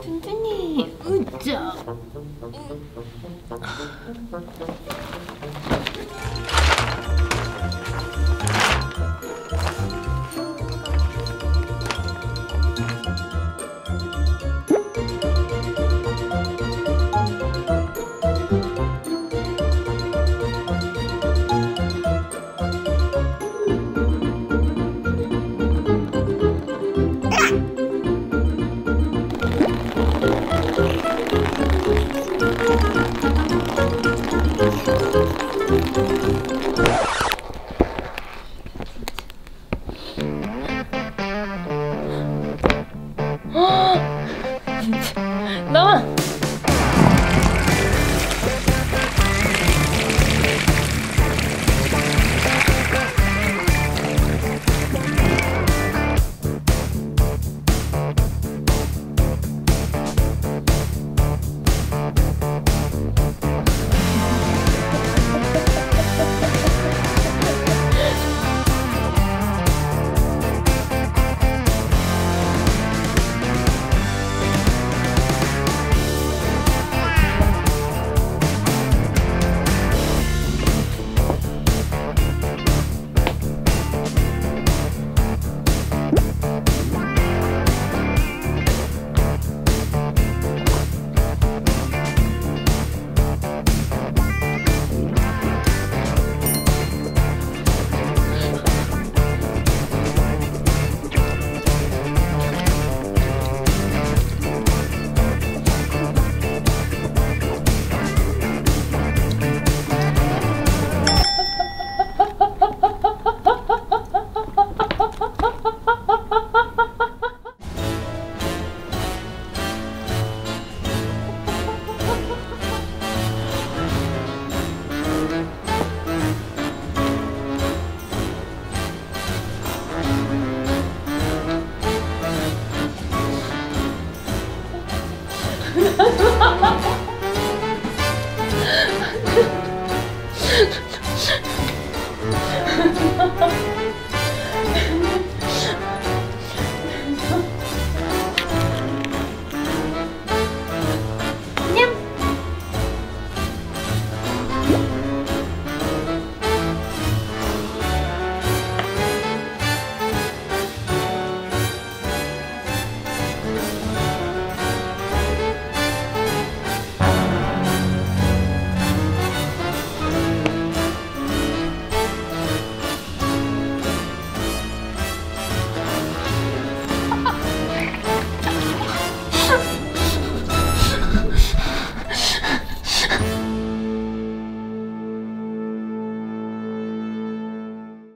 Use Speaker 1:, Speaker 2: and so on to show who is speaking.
Speaker 1: 튼튼이 으쌰 나와!